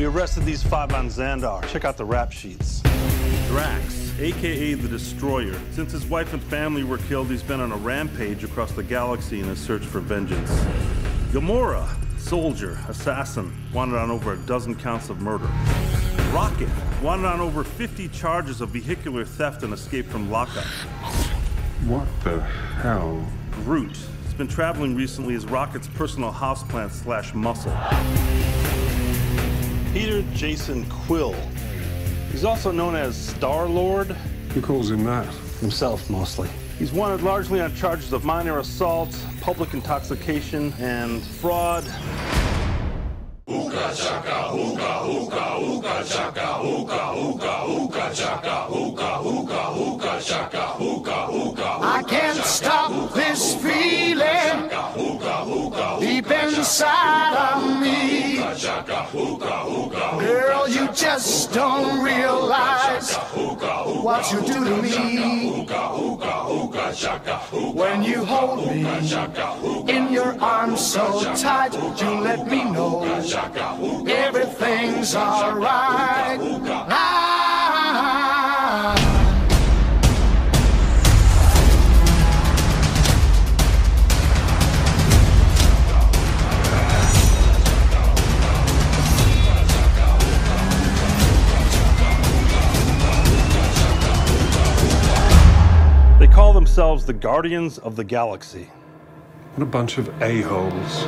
We arrested these five on Xandar. Check out the rap sheets. Drax, aka the Destroyer. Since his wife and family were killed, he's been on a rampage across the galaxy in his search for vengeance. Gamora, soldier, assassin, wanted on over a dozen counts of murder. Rocket, wanted on over 50 charges of vehicular theft and escape from lockup. What the hell? Groot has been traveling recently as Rocket's personal houseplant slash muscle. Peter Jason Quill. He's also known as Star Lord. Who calls him that? Himself, mostly. He's wanted largely on charges of minor assault, public intoxication, and fraud. I can't stop this feeling deep inside of me. Girl, you just don't realize what you do to me. When you hold me in your arms so tight, you let me know everything's alright. call themselves the Guardians of the Galaxy. What a bunch of a-holes.